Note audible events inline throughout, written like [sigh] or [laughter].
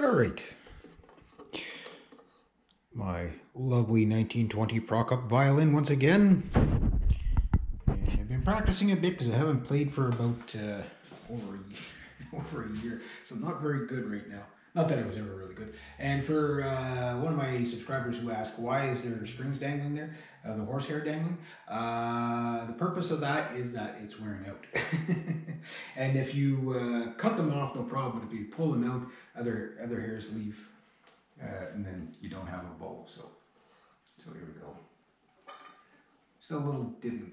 All right. My lovely 1920 Prokop violin once again. I've been practicing a bit because I haven't played for about uh, over, a, [laughs] over a year. So I'm not very good right now. Not that it was ever really good. And for uh, one of my subscribers who asked, why is there strings dangling there? Uh, the horsehair dangling? Uh, the purpose of that is that it's wearing out. [laughs] and if you uh, cut them off, no problem. But if you pull them out, other other hairs leave. Uh, and then you don't have a bow. So, so here we go. Still a little diddly.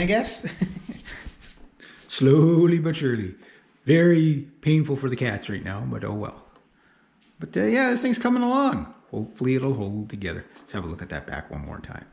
I guess. [laughs] Slowly but surely. Very painful for the cats right now, but oh well. But uh, yeah, this thing's coming along. Hopefully it'll hold together. Let's have a look at that back one more time.